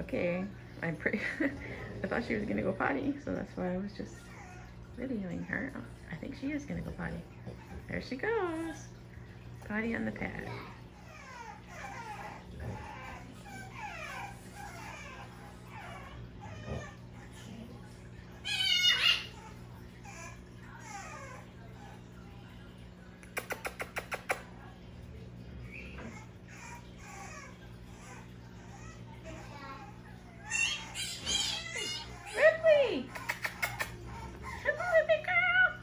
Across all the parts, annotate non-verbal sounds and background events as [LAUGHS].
okay. I'm pretty, [LAUGHS] I thought she was gonna go potty, so that's why I was just videoing her. I think she is gonna go potty. There she goes. Potty on the pad. Ripley! Ripley, girl!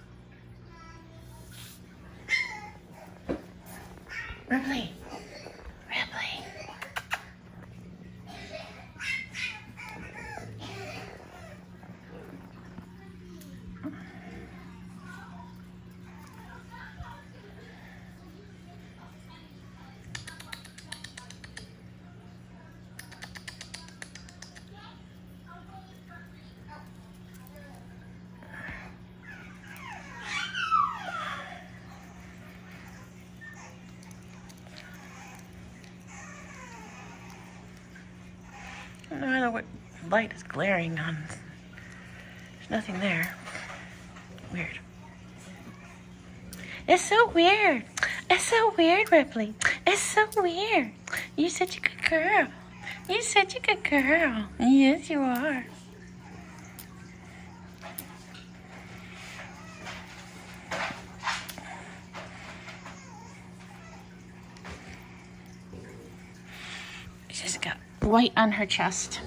Ripley! Don't know what light is glaring on. There's nothing there. Weird. It's so weird. It's so weird, Ripley. It's so weird. You're such a good girl. You're such a good girl. Yes, you are. She's got white on her chest.